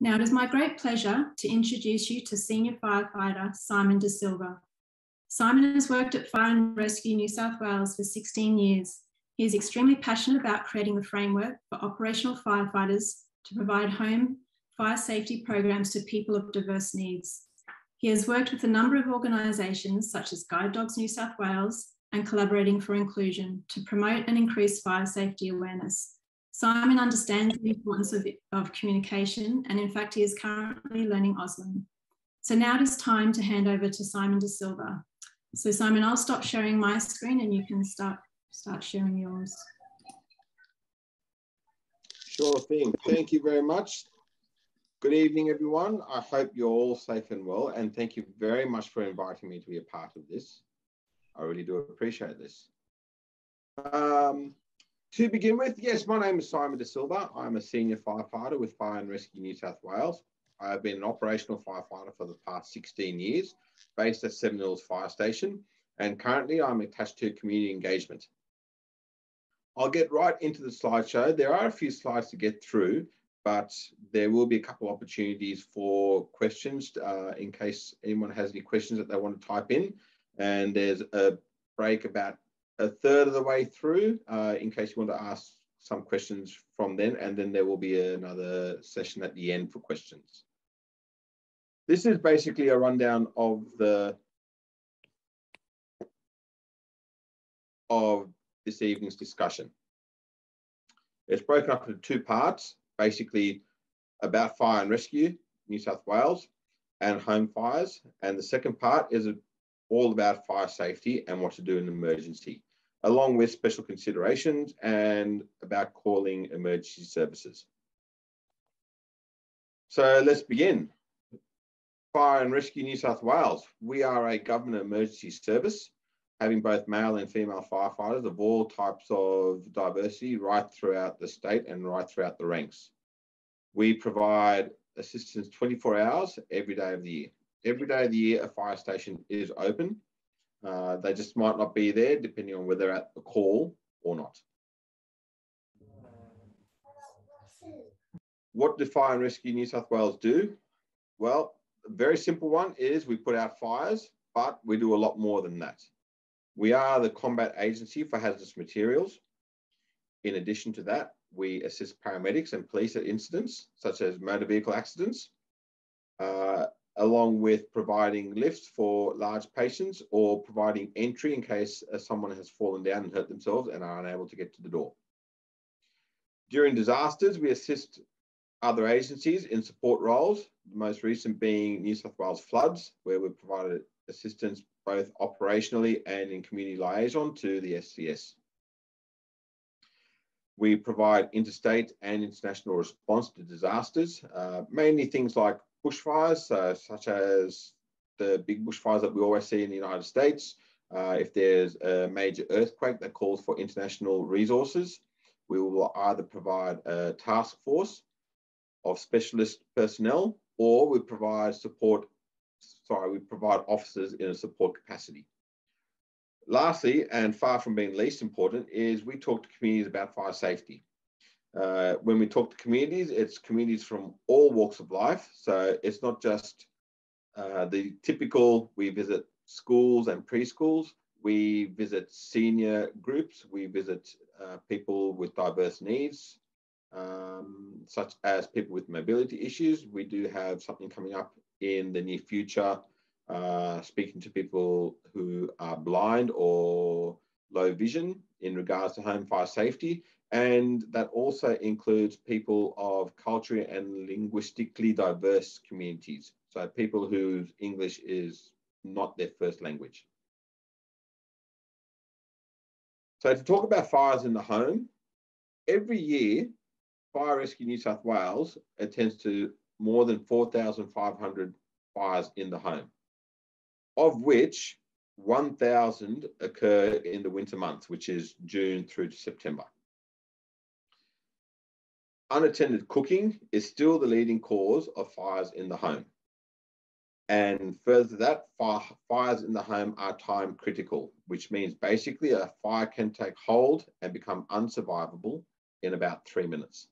Now it is my great pleasure to introduce you to Senior Firefighter Simon De Silva. Simon has worked at Fire and Rescue New South Wales for 16 years. He is extremely passionate about creating the framework for operational firefighters to provide home fire safety programs to people of diverse needs. He has worked with a number of organisations such as Guide Dogs New South Wales and Collaborating for Inclusion to promote and increase fire safety awareness. Simon understands the importance of, of communication and in fact he is currently learning Auslan. So now it is time to hand over to Simon De Silva. So Simon, I'll stop sharing my screen and you can start, start sharing yours. Sure thing. Thank you very much. Good evening, everyone. I hope you're all safe and well, and thank you very much for inviting me to be a part of this. I really do appreciate this. Um, to begin with, yes, my name is Simon De Silva. I'm a senior firefighter with Fire and Rescue New South Wales. I've been an operational firefighter for the past 16 years, based at Seven Hills Fire Station, and currently I'm attached to community engagement. I'll get right into the slideshow. There are a few slides to get through, but there will be a couple of opportunities for questions uh, in case anyone has any questions that they want to type in. And there's a break about a third of the way through uh, in case you want to ask some questions from then. And then there will be another session at the end for questions. This is basically a rundown of the of this evening's discussion. It's broken up into two parts basically about fire and rescue, New South Wales, and home fires. And the second part is all about fire safety and what to do in an emergency, along with special considerations and about calling emergency services. So let's begin. Fire and Rescue New South Wales. We are a government emergency service having both male and female firefighters of all types of diversity right throughout the state and right throughout the ranks. We provide assistance 24 hours every day of the year. Every day of the year, a fire station is open. Uh, they just might not be there depending on whether they're at the call or not. What do Fire and Rescue New South Wales do? Well, a very simple one is we put out fires, but we do a lot more than that. We are the combat agency for hazardous materials. In addition to that, we assist paramedics and police at incidents such as motor vehicle accidents, uh, along with providing lifts for large patients or providing entry in case uh, someone has fallen down and hurt themselves and are unable to get to the door. During disasters, we assist other agencies in support roles, the most recent being New South Wales Floods, where we provided assistance both operationally and in community liaison to the SES. We provide interstate and international response to disasters, uh, mainly things like bushfires, uh, such as the big bushfires that we always see in the United States. Uh, if there's a major earthquake that calls for international resources, we will either provide a task force of specialist personnel or we provide support sorry, we provide officers in a support capacity. Lastly, and far from being least important, is we talk to communities about fire safety. Uh, when we talk to communities, it's communities from all walks of life. So it's not just uh, the typical, we visit schools and preschools, we visit senior groups, we visit uh, people with diverse needs, um, such as people with mobility issues. We do have something coming up in the near future, uh, speaking to people who are blind or low vision in regards to home fire safety. And that also includes people of culturally and linguistically diverse communities. So people whose English is not their first language. So to talk about fires in the home, every year, Fire Rescue New South Wales attends to more than 4,500 fires in the home, of which 1,000 occur in the winter months, which is June through to September. Unattended cooking is still the leading cause of fires in the home. And further that, fire, fires in the home are time critical, which means basically a fire can take hold and become unsurvivable in about three minutes.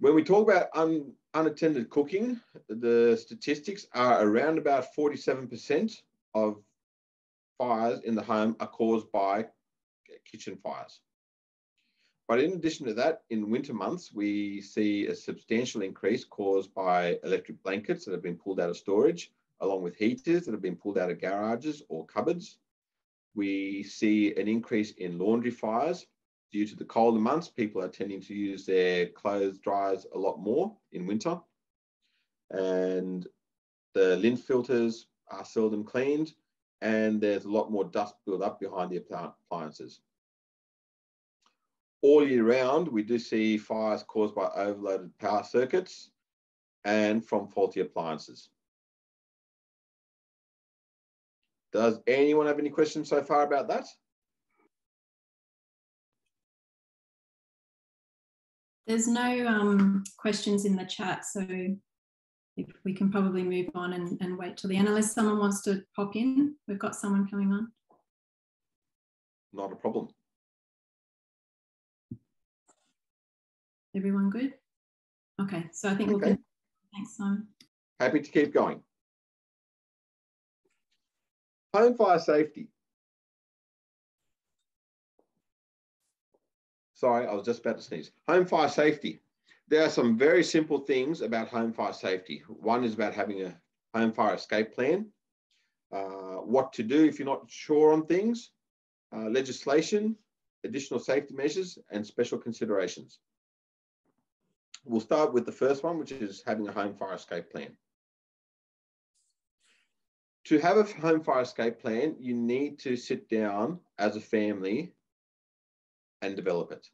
When we talk about un, unattended cooking, the statistics are around about 47% of fires in the home are caused by kitchen fires. But in addition to that, in winter months, we see a substantial increase caused by electric blankets that have been pulled out of storage, along with heaters that have been pulled out of garages or cupboards. We see an increase in laundry fires. Due to the colder months, people are tending to use their clothes dryers a lot more in winter. And the lint filters are seldom cleaned, and there's a lot more dust built up behind the appliances all year round, we do see fires caused by overloaded power circuits and from faulty appliances. Does anyone have any questions so far about that? There's no um, questions in the chat, so if we can probably move on and, and wait till the end, unless someone wants to pop in. We've got someone coming on. Not a problem. Everyone good? Okay, so I think okay. we'll. Thanks, Simon. Happy to keep going. Home fire safety. Sorry, I was just about to sneeze. Home fire safety. There are some very simple things about home fire safety. One is about having a home fire escape plan, uh, what to do if you're not sure on things, uh, legislation, additional safety measures, and special considerations. We'll start with the first one, which is having a home fire escape plan. To have a home fire escape plan, you need to sit down as a family and develop it.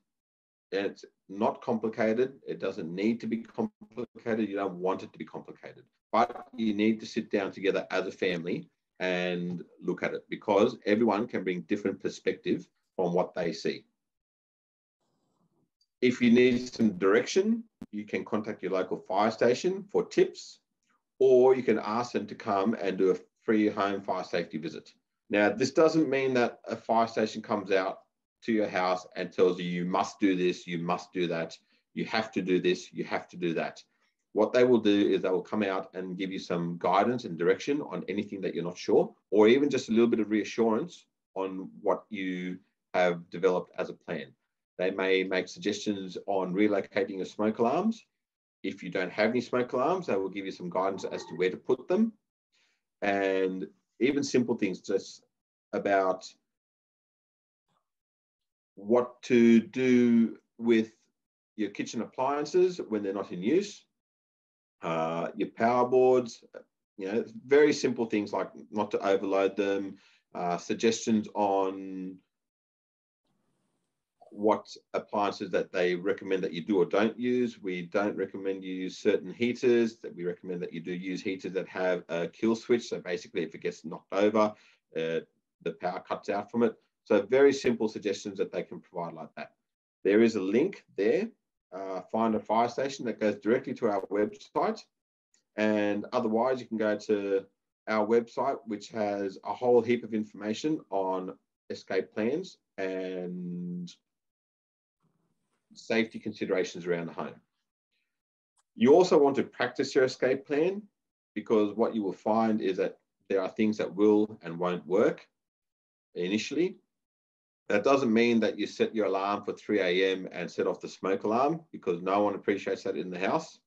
And it's not complicated. It doesn't need to be complicated. You don't want it to be complicated. But you need to sit down together as a family and look at it because everyone can bring different perspective from what they see. If you need some direction, you can contact your local fire station for tips, or you can ask them to come and do a free home fire safety visit. Now, this doesn't mean that a fire station comes out to your house and tells you, you must do this, you must do that, you have to do this, you have to do that. What they will do is they will come out and give you some guidance and direction on anything that you're not sure, or even just a little bit of reassurance on what you have developed as a plan. They may make suggestions on relocating your smoke alarms. If you don't have any smoke alarms, they will give you some guidance as to where to put them. And even simple things just about what to do with your kitchen appliances when they're not in use, uh, your power boards, you know, very simple things like not to overload them, uh, suggestions on what appliances that they recommend that you do or don't use. We don't recommend you use certain heaters. That we recommend that you do use heaters that have a kill switch. So basically, if it gets knocked over, uh, the power cuts out from it. So very simple suggestions that they can provide like that. There is a link there. Uh, find a fire station that goes directly to our website. And otherwise, you can go to our website, which has a whole heap of information on escape plans and safety considerations around the home. You also want to practice your escape plan because what you will find is that there are things that will and won't work initially. That doesn't mean that you set your alarm for 3 a.m. and set off the smoke alarm because no one appreciates that in the house.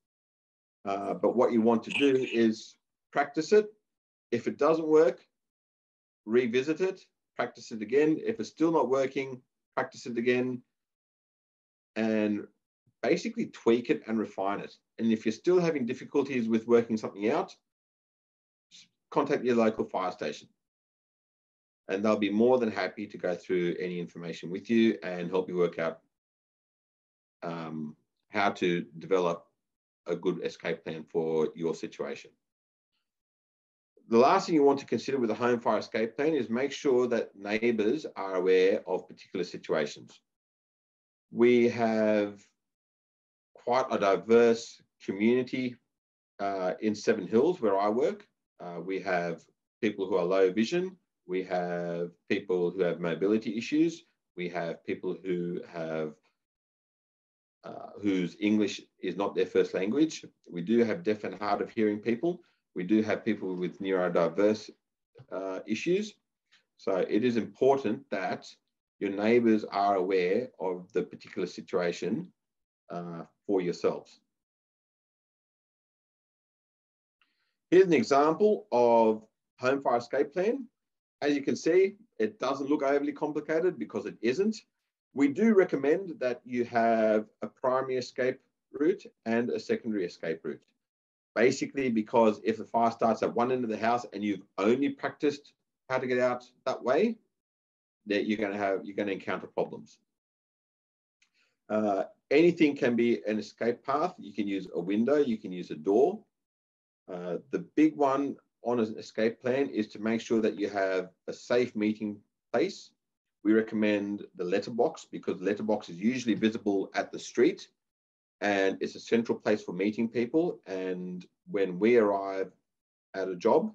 Uh, but what you want to do is practice it. If it doesn't work, revisit it, practice it again. If it's still not working, practice it again, and basically tweak it and refine it. And if you're still having difficulties with working something out, contact your local fire station. And they'll be more than happy to go through any information with you and help you work out um, how to develop a good escape plan for your situation. The last thing you want to consider with a home fire escape plan is make sure that neighbours are aware of particular situations we have quite a diverse community uh, in Seven Hills where I work. Uh, we have people who are low vision. We have people who have mobility issues. We have people who have uh, whose English is not their first language. We do have deaf and hard of hearing people. We do have people with neurodiverse uh, issues. So it is important that your neighbors are aware of the particular situation uh, for yourselves. Here's an example of home fire escape plan. As you can see, it doesn't look overly complicated because it isn't. We do recommend that you have a primary escape route and a secondary escape route. Basically, because if the fire starts at one end of the house and you've only practiced how to get out that way, that you're going to have you're going to encounter problems. Uh, anything can be an escape path. You can use a window, you can use a door. Uh, the big one on an escape plan is to make sure that you have a safe meeting place. We recommend the letterbox because the letterbox is usually visible at the street and it's a central place for meeting people. And when we arrive at a job,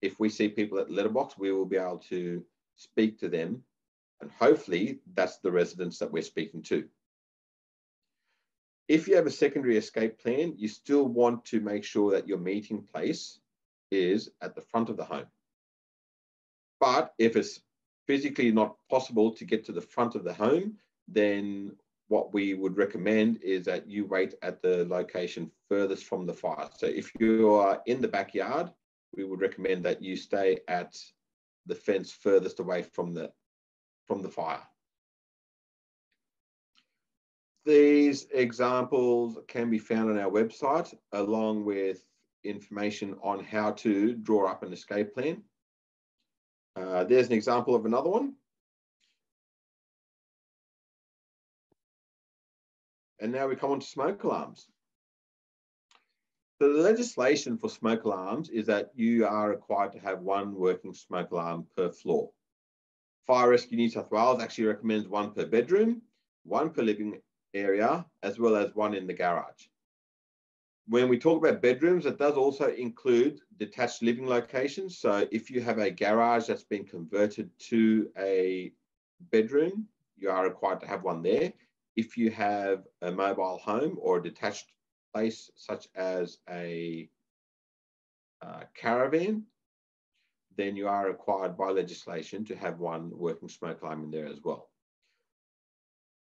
if we see people at the letterbox, we will be able to speak to them. And hopefully that's the residents that we're speaking to. If you have a secondary escape plan, you still want to make sure that your meeting place is at the front of the home. But if it's physically not possible to get to the front of the home, then what we would recommend is that you wait at the location furthest from the fire. So if you are in the backyard, we would recommend that you stay at the fence furthest away from the from the fire. These examples can be found on our website along with information on how to draw up an escape plan. Uh, there's an example of another one. And now we come on to smoke alarms. So the legislation for smoke alarms is that you are required to have one working smoke alarm per floor. Fire Rescue New South Wales actually recommends one per bedroom, one per living area, as well as one in the garage. When we talk about bedrooms, it does also include detached living locations. So if you have a garage that's been converted to a bedroom, you are required to have one there. If you have a mobile home or a detached place, such as a uh, caravan, then you are required by legislation to have one working smoke alarm in there as well.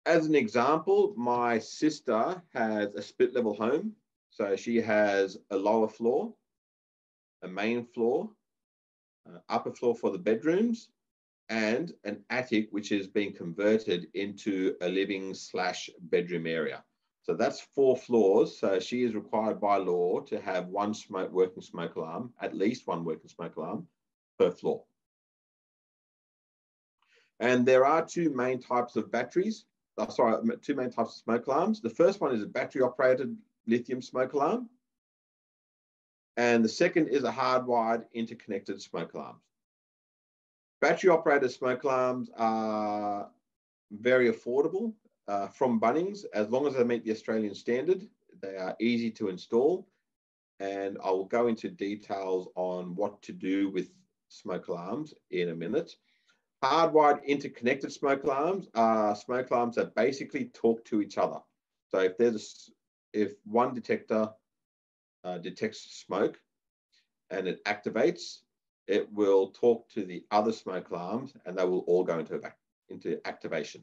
As an example, my sister has a split level home. So she has a lower floor, a main floor, uh, upper floor for the bedrooms, and an attic which is being converted into a living slash bedroom area. So that's four floors. So she is required by law to have one smoke, working smoke alarm, at least one working smoke alarm per floor. And there are two main types of batteries. Oh, sorry, two main types of smoke alarms. The first one is a battery operated lithium smoke alarm. And the second is a hardwired interconnected smoke alarm. Battery operated smoke alarms are very affordable uh, from Bunnings as long as they meet the Australian standard. They are easy to install. And I will go into details on what to do with smoke alarms in a minute. Hardwired interconnected smoke alarms are smoke alarms that basically talk to each other. So if there's if one detector uh, detects smoke and it activates, it will talk to the other smoke alarms and they will all go into, into activation.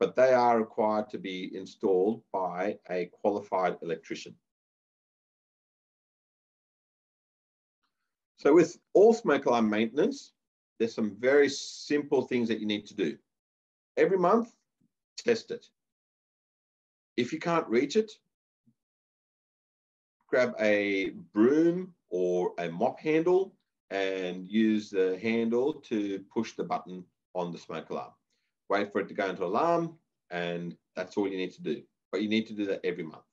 But they are required to be installed by a qualified electrician. So with all smoke alarm maintenance, there's some very simple things that you need to do. Every month, test it. If you can't reach it, grab a broom or a mop handle and use the handle to push the button on the smoke alarm. Wait for it to go into alarm, and that's all you need to do. But you need to do that every month.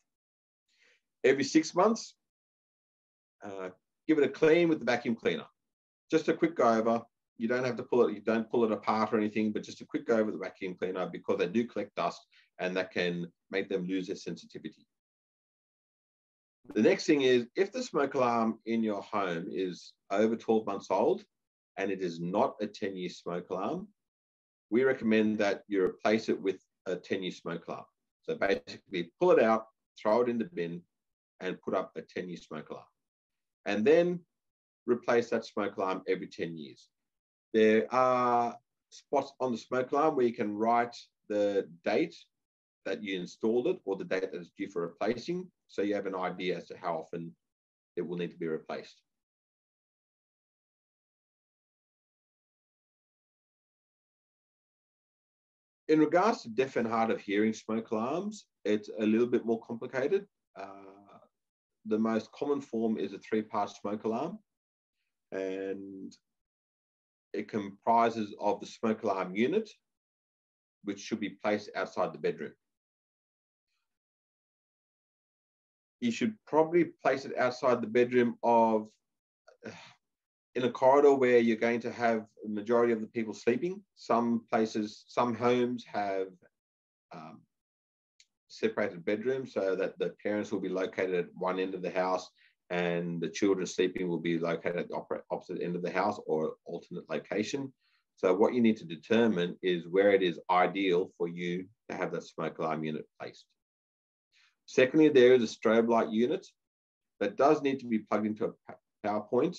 Every six months, uh, give it a clean with the vacuum cleaner. Just a quick go over. You don't have to pull it, you don't pull it apart or anything, but just a quick go over the vacuum cleaner because they do collect dust and that can make them lose their sensitivity. The next thing is if the smoke alarm in your home is over 12 months old and it is not a 10 year smoke alarm, we recommend that you replace it with a 10 year smoke alarm. So basically pull it out, throw it in the bin and put up a 10 year smoke alarm. And then replace that smoke alarm every 10 years. There are spots on the smoke alarm where you can write the date that you installed it or the date that it's due for replacing. So you have an idea as to how often it will need to be replaced. In regards to deaf and hard of hearing smoke alarms, it's a little bit more complicated. Uh, the most common form is a three-part smoke alarm, and it comprises of the smoke alarm unit, which should be placed outside the bedroom. You should probably place it outside the bedroom of in a corridor where you're going to have a majority of the people sleeping. Some places, some homes have um, separated bedrooms so that the parents will be located at one end of the house and the children sleeping will be located at the opposite end of the house or alternate location. So what you need to determine is where it is ideal for you to have that smoke alarm unit placed. Secondly, there is a strobe light unit that does need to be plugged into a power point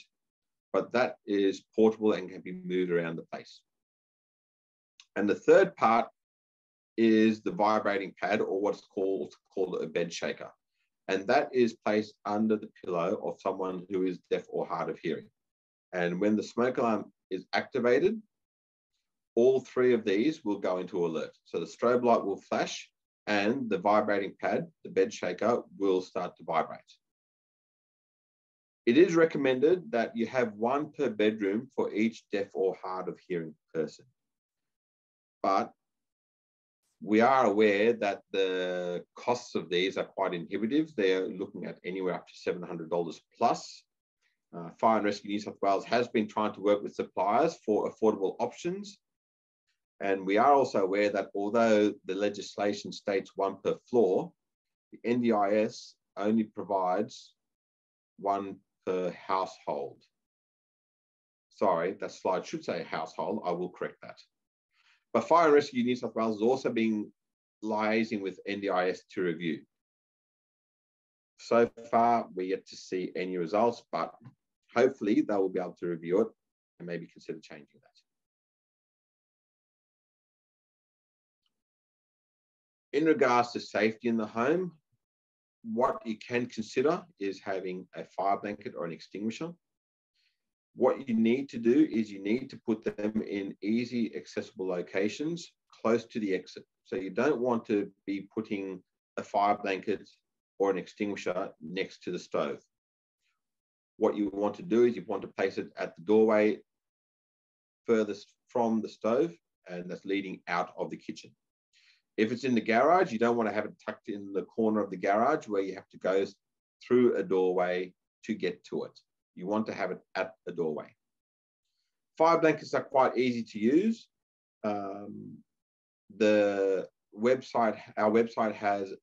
but that is portable and can be moved around the place. And the third part is the vibrating pad or what's called, called a bed shaker. And that is placed under the pillow of someone who is deaf or hard of hearing. And when the smoke alarm is activated, all three of these will go into alert. So the strobe light will flash and the vibrating pad, the bed shaker, will start to vibrate. It is recommended that you have one per bedroom for each deaf or hard of hearing person. But we are aware that the costs of these are quite inhibitive. They're looking at anywhere up to $700 plus. Uh, Fire and Rescue New South Wales has been trying to work with suppliers for affordable options. And we are also aware that although the legislation states one per floor, the NDIS only provides one per household. Sorry, that slide should say household. I will correct that. But Fire and Rescue New South Wales is also being liaising with NDIS to review. So far, we're yet to see any results, but hopefully they will be able to review it and maybe consider changing that. In regards to safety in the home, what you can consider is having a fire blanket or an extinguisher. What you need to do is you need to put them in easy accessible locations close to the exit. So you don't want to be putting a fire blanket or an extinguisher next to the stove. What you want to do is you want to place it at the doorway furthest from the stove and that's leading out of the kitchen. If it's in the garage, you don't want to have it tucked in the corner of the garage where you have to go through a doorway to get to it. You want to have it at the doorway. Fire blankets are quite easy to use. Um, the website, our website has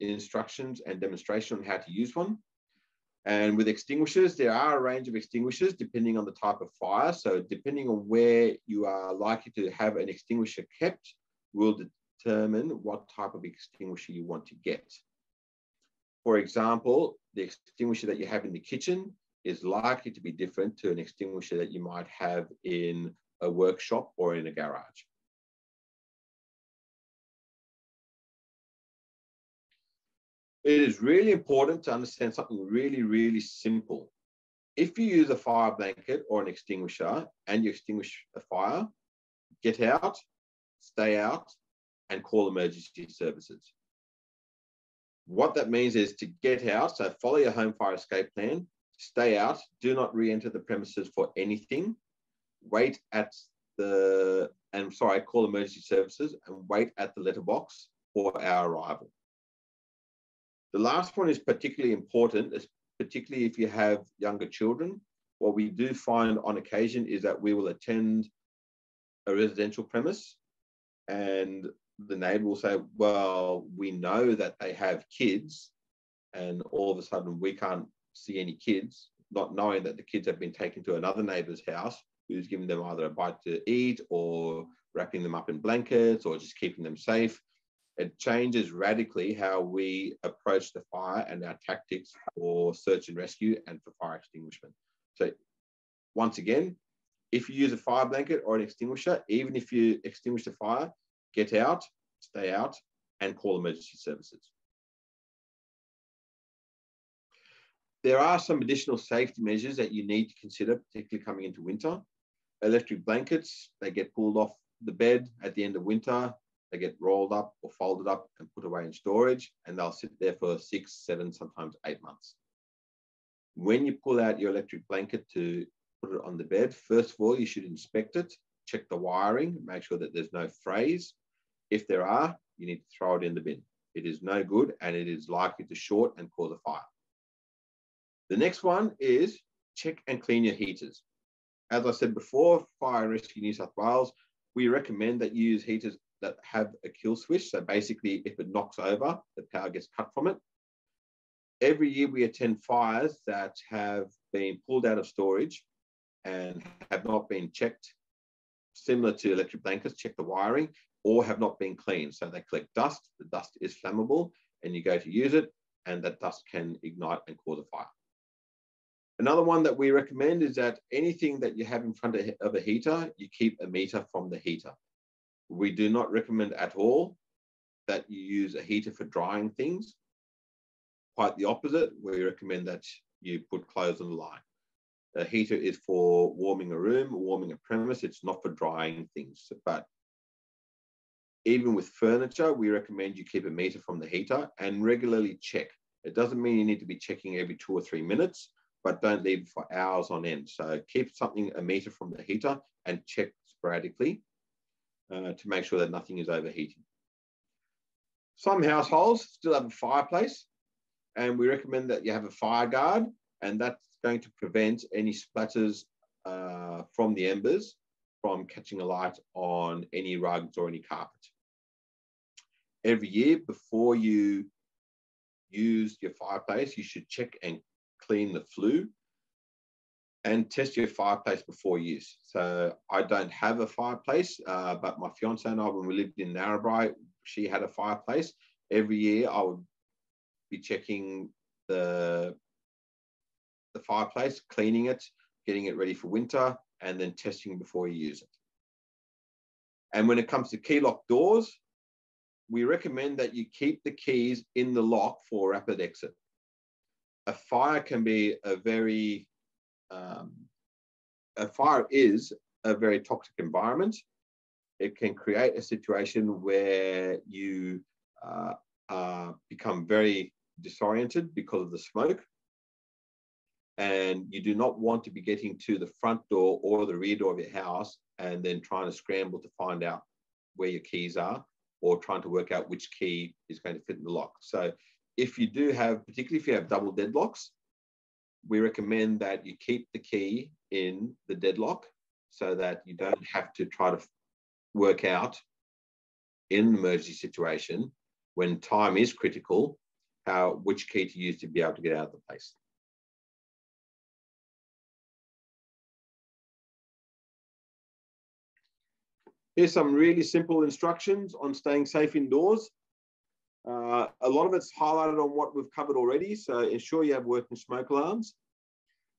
instructions and demonstration on how to use one. And with extinguishers, there are a range of extinguishers depending on the type of fire. So depending on where you are likely to have an extinguisher kept will determine what type of extinguisher you want to get. For example, the extinguisher that you have in the kitchen is likely to be different to an extinguisher that you might have in a workshop or in a garage. It is really important to understand something really, really simple. If you use a fire blanket or an extinguisher and you extinguish a fire, get out, stay out, and call emergency services. What that means is to get out, so follow your home fire escape plan, stay out, do not re-enter the premises for anything, wait at the, and sorry, call emergency services and wait at the letterbox for our arrival. The last one is particularly important, particularly if you have younger children. What we do find on occasion is that we will attend a residential premise and the neighbor will say, well, we know that they have kids, and all of a sudden we can't see any kids, not knowing that the kids have been taken to another neighbor's house who's giving them either a bite to eat or wrapping them up in blankets or just keeping them safe. it changes radically how we approach the fire and our tactics for search and rescue and for fire extinguishment. So once again, if you use a fire blanket or an extinguisher, even if you extinguish the fire, get out, stay out, and call emergency services. There are some additional safety measures that you need to consider, particularly coming into winter. Electric blankets, they get pulled off the bed at the end of winter. They get rolled up or folded up and put away in storage, and they'll sit there for six, seven, sometimes eight months. When you pull out your electric blanket to put it on the bed, first of all, you should inspect it, check the wiring, make sure that there's no frays. If there are, you need to throw it in the bin. It is no good and it is likely to short and cause a fire. The next one is check and clean your heaters. As I said before, Fire Rescue New South Wales, we recommend that you use heaters that have a kill switch. So basically, if it knocks over, the power gets cut from it. Every year we attend fires that have been pulled out of storage and have not been checked, similar to electric blankets, check the wiring, or have not been cleaned. So they collect dust, the dust is flammable, and you go to use it, and that dust can ignite and cause a fire. Another one that we recommend is that anything that you have in front of a heater, you keep a meter from the heater. We do not recommend at all that you use a heater for drying things. Quite the opposite, we recommend that you put clothes on the line. A heater is for warming a room, warming a premise. It's not for drying things. But even with furniture, we recommend you keep a meter from the heater and regularly check. It doesn't mean you need to be checking every two or three minutes, but don't leave for hours on end. So keep something a meter from the heater and check sporadically uh, to make sure that nothing is overheating. Some households still have a fireplace, and we recommend that you have a fire guard, and that's going to prevent any splatters uh, from the embers from catching a light on any rugs or any carpet. Every year before you use your fireplace, you should check and clean the flue and test your fireplace before use. So I don't have a fireplace, uh, but my fiance and I, when we lived in Narrabri, she had a fireplace. Every year I would be checking the, the fireplace, cleaning it, getting it ready for winter, and then testing before you use it. And when it comes to key lock doors, we recommend that you keep the keys in the lock for rapid exit. A fire can be a very um, a fire is a very toxic environment. It can create a situation where you uh, uh, become very disoriented because of the smoke. And you do not want to be getting to the front door or the rear door of your house and then trying to scramble to find out where your keys are or trying to work out which key is going to fit in the lock. So if you do have, particularly if you have double deadlocks, we recommend that you keep the key in the deadlock so that you don't have to try to work out in an emergency situation when time is critical how which key to use to be able to get out of the place. Here's some really simple instructions on staying safe indoors. Uh, a lot of it's highlighted on what we've covered already, so ensure you have working smoke alarms.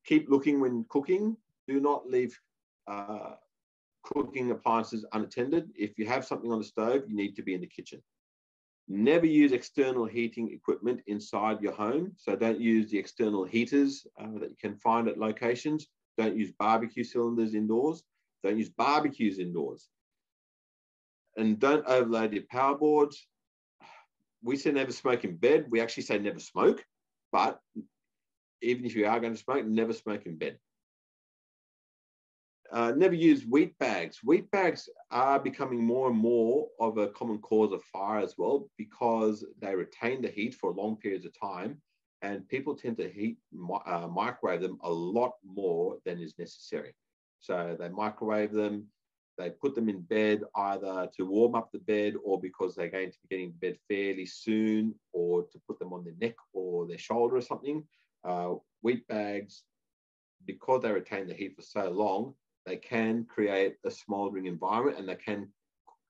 Keep looking when cooking. Do not leave uh, cooking appliances unattended. If you have something on the stove, you need to be in the kitchen. Never use external heating equipment inside your home. So don't use the external heaters uh, that you can find at locations. Don't use barbecue cylinders indoors. Don't use barbecues indoors. And don't overload your power boards we say never smoke in bed. We actually say never smoke, but even if you are going to smoke, never smoke in bed. Uh, never use wheat bags. Wheat bags are becoming more and more of a common cause of fire as well because they retain the heat for long periods of time and people tend to heat uh, microwave them a lot more than is necessary. So they microwave them, they put them in bed either to warm up the bed or because they're going to be getting to bed fairly soon or to put them on their neck or their shoulder or something. Uh, wheat bags, because they retain the heat for so long, they can create a smoldering environment and they can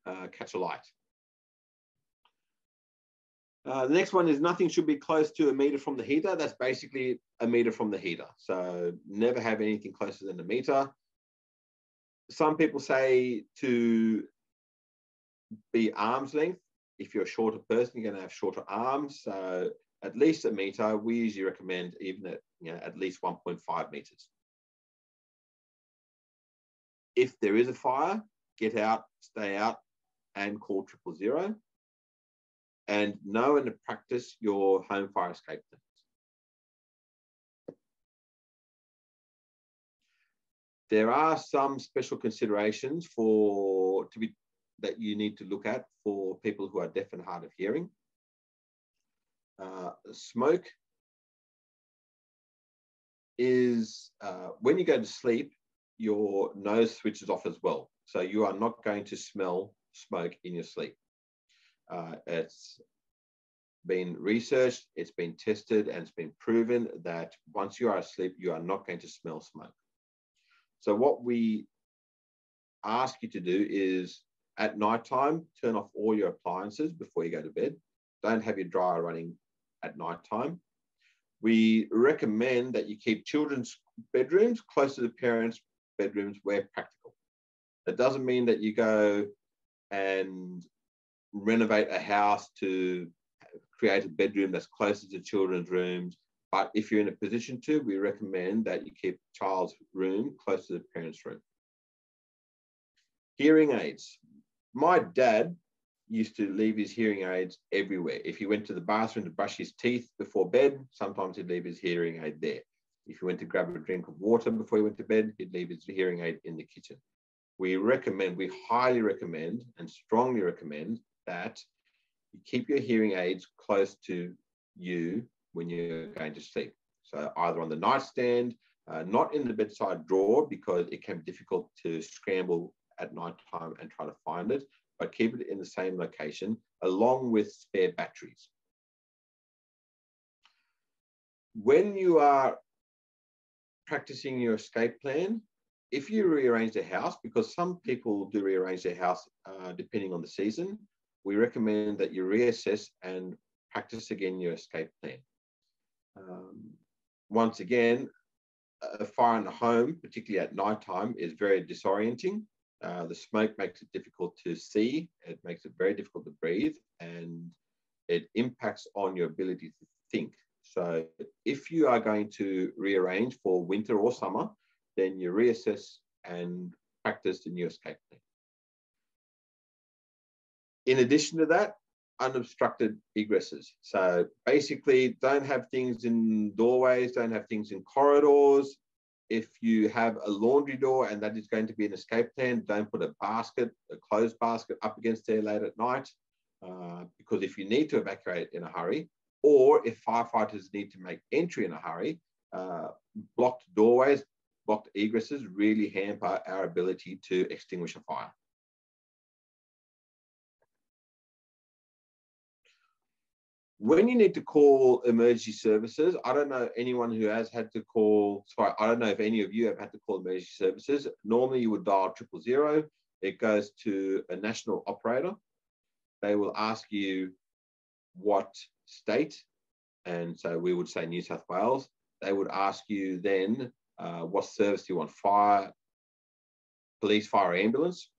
uh, catch a light. Uh, the next one is nothing should be close to a meter from the heater. That's basically a meter from the heater. So never have anything closer than a meter. Some people say to be arm's length. If you're a shorter person, you're going to have shorter arms. So at least a meter. We usually recommend even at you know at least 1.5 meters. If there is a fire, get out, stay out, and call triple zero. And know and practice your home fire escape There are some special considerations for to be that you need to look at for people who are deaf and hard of hearing. Uh, smoke is uh, when you go to sleep, your nose switches off as well. So you are not going to smell smoke in your sleep. Uh, it's been researched, it's been tested, and it's been proven that once you are asleep, you are not going to smell smoke. So what we ask you to do is at night time, turn off all your appliances before you go to bed. Don't have your dryer running at night time. We recommend that you keep children's bedrooms close to the parents' bedrooms where practical. That doesn't mean that you go and renovate a house to create a bedroom that's closer to children's rooms. But if you're in a position to, we recommend that you keep child's room close to the parent's room. Hearing aids. My dad used to leave his hearing aids everywhere. If he went to the bathroom to brush his teeth before bed, sometimes he'd leave his hearing aid there. If he went to grab a drink of water before he went to bed, he'd leave his hearing aid in the kitchen. We recommend, we highly recommend and strongly recommend that you keep your hearing aids close to you when you're going to sleep. So either on the nightstand, uh, not in the bedside drawer because it can be difficult to scramble at night time and try to find it, but keep it in the same location along with spare batteries. When you are practicing your escape plan, if you rearrange the house, because some people do rearrange their house uh, depending on the season, we recommend that you reassess and practice again your escape plan. Um, once again, a fire in the home, particularly at night time, is very disorienting. Uh, the smoke makes it difficult to see, it makes it very difficult to breathe, and it impacts on your ability to think. So, if you are going to rearrange for winter or summer, then you reassess and practice the new escape plan. In addition to that, unobstructed egresses. So basically, don't have things in doorways, don't have things in corridors, if you have a laundry door and that is going to be an escape plan, don't put a basket, a closed basket up against there late at night. Uh, because if you need to evacuate in a hurry, or if firefighters need to make entry in a hurry, uh, blocked doorways, blocked egresses really hamper our ability to extinguish a fire. When you need to call emergency services, I don't know anyone who has had to call, sorry, I don't know if any of you have had to call emergency services. Normally you would dial triple zero. It goes to a national operator. They will ask you what state, and so we would say New South Wales. They would ask you then uh, what service do you want, fire, police, fire, ambulance,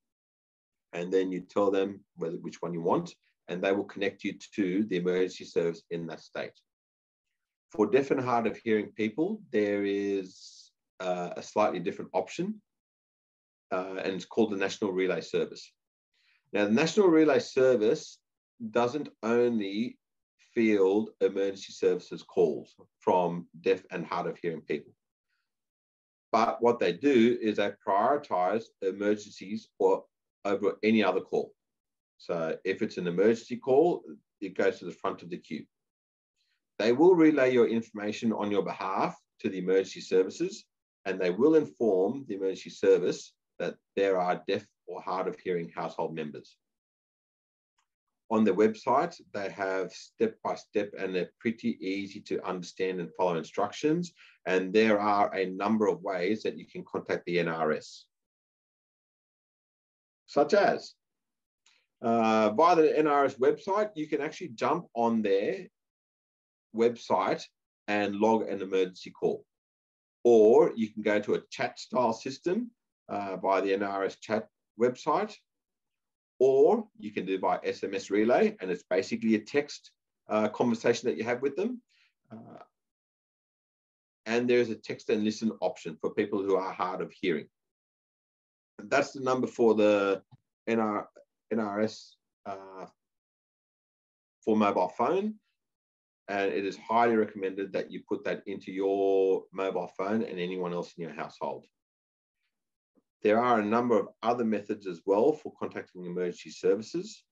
and then you tell them whether which one you want and they will connect you to the emergency service in that state. For deaf and hard of hearing people, there is uh, a slightly different option, uh, and it's called the National Relay Service. Now, the National Relay Service doesn't only field emergency services calls from deaf and hard of hearing people. But what they do is they prioritize emergencies or over any other call. So if it's an emergency call, it goes to the front of the queue. They will relay your information on your behalf to the emergency services, and they will inform the emergency service that there are deaf or hard of hearing household members. On their website, they have step by step and they're pretty easy to understand and follow instructions. And there are a number of ways that you can contact the NRS, such as Uh, via the NRS website, you can actually jump on their website and log an emergency call. Or you can go to a chat style system uh, via the NRS chat website, or you can do it by SMS relay, and it's basically a text uh, conversation that you have with them. Uh, and there's a text and listen option for people who are hard of hearing. That's the number for the NR, NRS uh, for mobile phone. And it is highly recommended that you put that into your mobile phone and anyone else in your household. There are a number of other methods as well for contacting emergency services.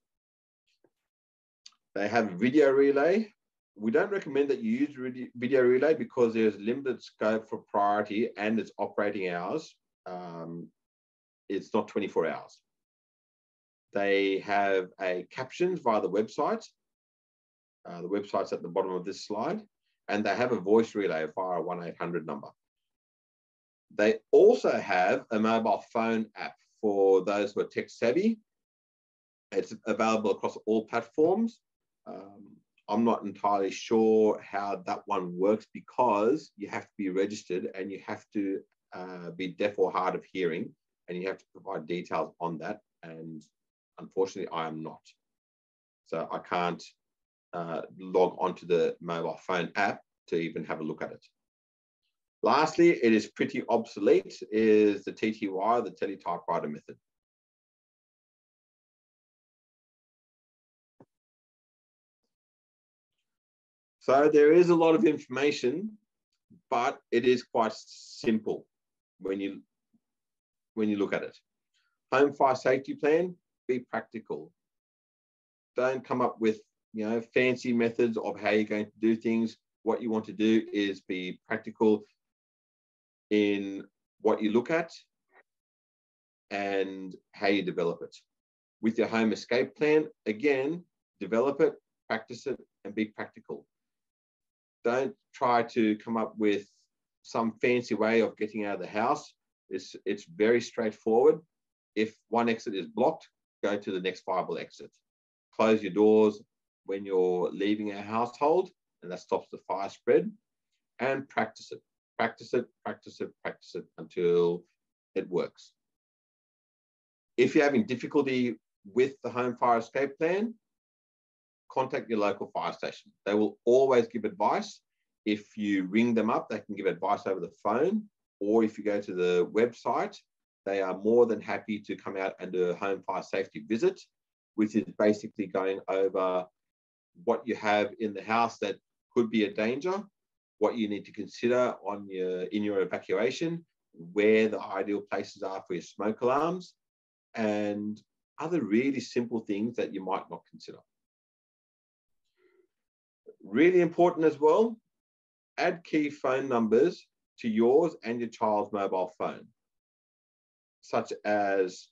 They have video relay. We don't recommend that you use video relay because there's limited scope for priority and its operating hours. Um, it's not 24 hours. They have a captions via the website. Uh, the website's at the bottom of this slide. And they have a voice relay via a 1-800 number. They also have a mobile phone app for those who are tech savvy. It's available across all platforms. Um, I'm not entirely sure how that one works because you have to be registered and you have to uh, be deaf or hard of hearing and you have to provide details on that. And unfortunately, I am not. So I can't uh, log onto the mobile phone app to even have a look at it. Lastly, it is pretty obsolete, is the TTY, the teletypewriter method. So there is a lot of information, but it is quite simple when you when you look at it. Home fire safety plan, be practical. Don't come up with you know fancy methods of how you're going to do things. What you want to do is be practical in what you look at and how you develop it. With your home escape plan, again, develop it, practice it, and be practical. Don't try to come up with some fancy way of getting out of the house. It's, it's very straightforward. If one exit is blocked, go to the next viable exit. Close your doors when you're leaving a household, and that stops the fire spread, and practice it. Practice it, practice it, practice it until it works. If you're having difficulty with the home fire escape plan, contact your local fire station. They will always give advice. If you ring them up, they can give advice over the phone, or if you go to the website, they are more than happy to come out and do a home fire safety visit, which is basically going over what you have in the house that could be a danger, what you need to consider on your in your evacuation, where the ideal places are for your smoke alarms, and other really simple things that you might not consider. Really important as well, add key phone numbers to yours and your child's mobile phone, such as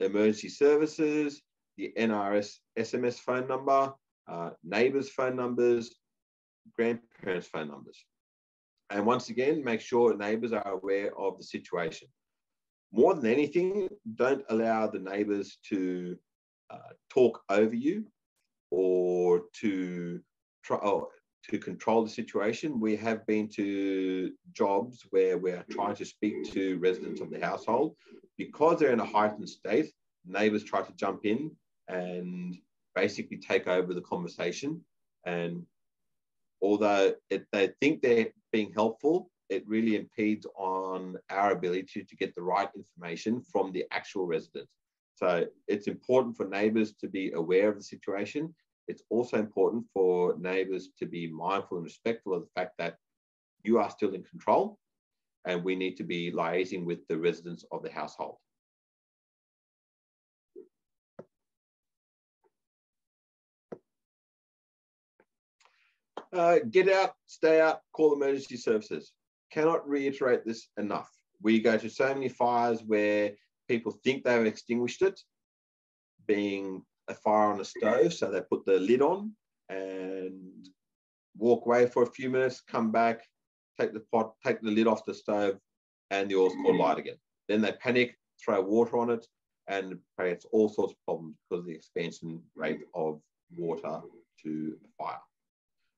emergency services, the NRS SMS phone number, uh, neighbors' phone numbers, grandparents' phone numbers. And once again, make sure neighbors are aware of the situation. More than anything, don't allow the neighbors to uh, talk over you or to try to control the situation. We have been to jobs where we're trying to speak to residents of the household because they're in a heightened state. Neighbors try to jump in and basically take over the conversation and although it, they think they're being helpful, it really impedes on our ability to get the right information from the actual resident. So it's important for neighbours to be aware of the situation. It's also important for neighbours to be mindful and respectful of the fact that you are still in control and we need to be liaising with the residents of the household. Uh, get out, stay out, call emergency services. Cannot reiterate this enough. We go to so many fires where people think they've extinguished it, being a fire on a stove. So they put the lid on and walk away for a few minutes, come back, take the pot, take the lid off the stove, and the oil's called light again. Then they panic, throw water on it, and creates all sorts of problems because of the expansion rate of water to fire.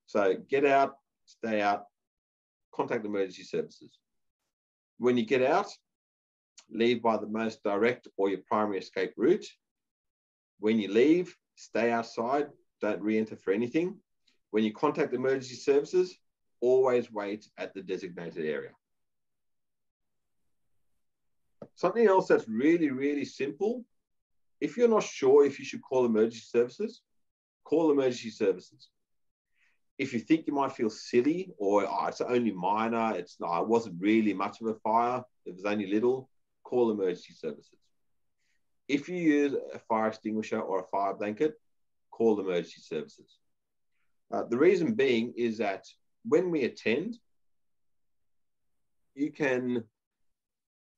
So get out, stay out, contact emergency services. When you get out, leave by the most direct or your primary escape route. When you leave, stay outside, don't re-enter for anything. When you contact emergency services, always wait at the designated area. Something else that's really, really simple. If you're not sure if you should call emergency services, call emergency services. If you think you might feel silly or oh, it's only minor, it's not, it wasn't really much of a fire, it was only little, call emergency services. If you use a fire extinguisher or a fire blanket, call emergency services. Uh, the reason being is that when we attend, you can,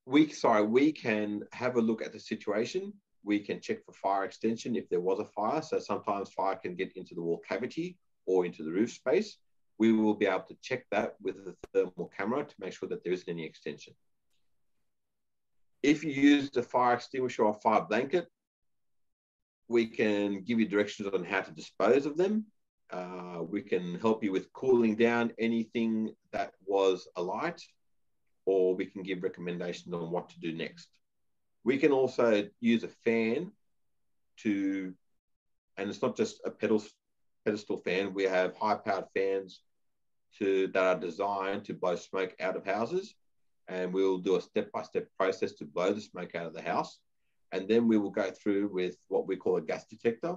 we, sorry, we can have a look at the situation. We can check for fire extension if there was a fire. So sometimes fire can get into the wall cavity or into the roof space. We will be able to check that with a thermal camera to make sure that there isn't any extension. If you use the fire extinguisher or fire blanket, we can give you directions on how to dispose of them. Uh, we can help you with cooling down anything that was alight, or we can give recommendations on what to do next. We can also use a fan to, and it's not just a pedal, pedestal fan, we have high powered fans to, that are designed to blow smoke out of houses and we'll do a step-by-step process to blow the smoke out of the house. And then we will go through with what we call a gas detector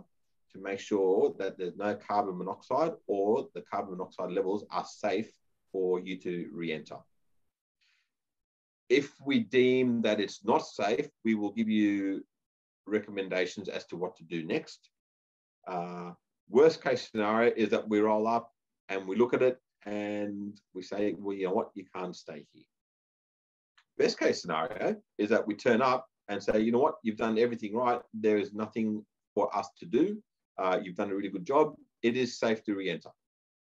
to make sure that there's no carbon monoxide or the carbon monoxide levels are safe for you to re-enter. If we deem that it's not safe, we will give you recommendations as to what to do next. Uh, worst case scenario is that we roll up and we look at it and we say, well, you know what, you can't stay here. Best case scenario is that we turn up and say, you know what, you've done everything right. There is nothing for us to do. Uh, you've done a really good job. It is safe to re-enter.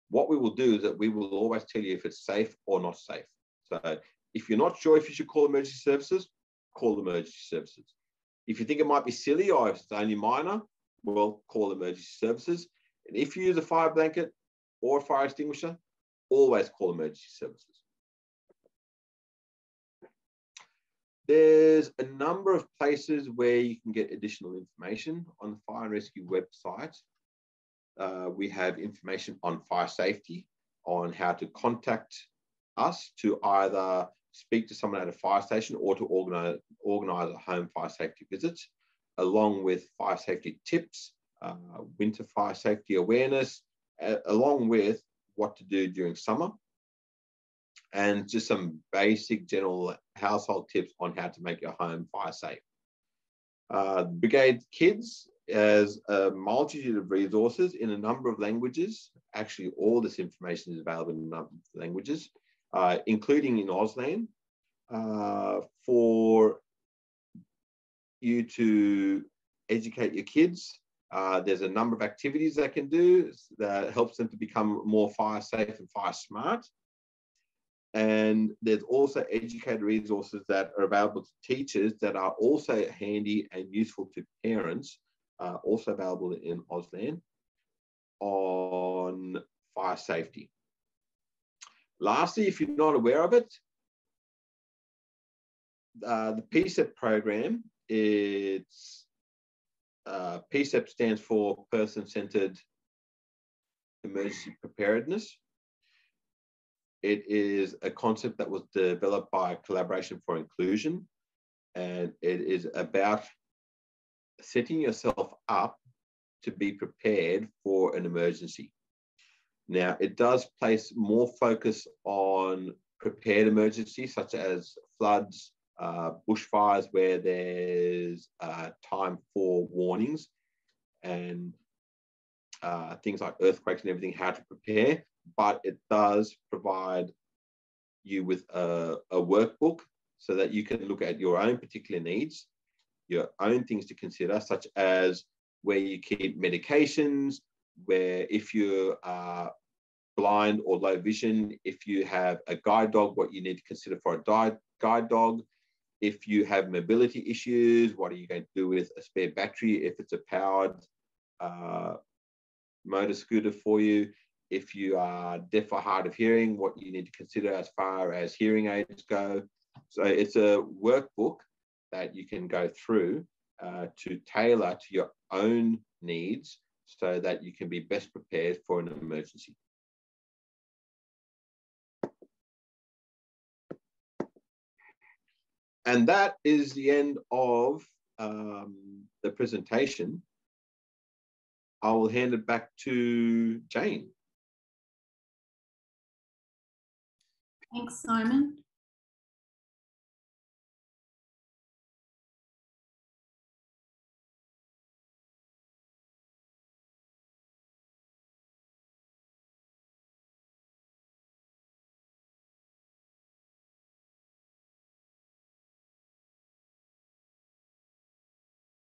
What we will do is that we will always tell you if it's safe or not safe. So if you're not sure if you should call emergency services, call emergency services. If you think it might be silly or if it's only minor, well, call emergency services. And if you use a fire blanket or a fire extinguisher, always call emergency services. There's a number of places where you can get additional information on the fire and rescue website. Uh, we have information on fire safety, on how to contact us to either speak to someone at a fire station or to organize, organize a home fire safety visit, along with fire safety tips, uh, winter fire safety awareness, uh, along with what to do during summer and just some basic general household tips on how to make your home fire safe. Uh, Brigade Kids has a multitude of resources in a number of languages. Actually, all this information is available in a number of languages, uh, including in Auslan, uh, for you to educate your kids. Uh, there's a number of activities they can do that helps them to become more fire safe and fire smart. And there's also educator resources that are available to teachers that are also handy and useful to parents, uh, also available in Auslan on fire safety. Lastly, if you're not aware of it, uh, the PCEP program, it's uh, PCEP stands for Person-Centered Emergency Preparedness. It is a concept that was developed by Collaboration for Inclusion, and it is about setting yourself up to be prepared for an emergency. Now, it does place more focus on prepared emergencies such as floods, uh, bushfires, where there's uh, time for warnings, and uh, things like earthquakes and everything, how to prepare but it does provide you with a, a workbook so that you can look at your own particular needs, your own things to consider, such as where you keep medications, where if you are blind or low vision, if you have a guide dog, what you need to consider for a guide, dog, if you have mobility issues, what are you going to do with a spare battery if it's a powered uh, motor scooter for you? If you are deaf or hard of hearing, what you need to consider as far as hearing aids go. So it's a workbook that you can go through uh, to tailor to your own needs so that you can be best prepared for an emergency. And that is the end of um, the presentation. I will hand it back to Jane. Thanks, Simon.